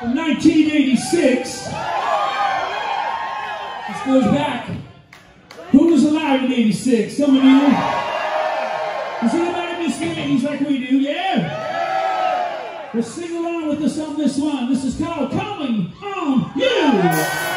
from 1986. This goes back. Who was alive in 86? Some of you. Does anybody miss games 80s like we do? Yeah? Well, sing along with us on this one. This is called Calling on You. You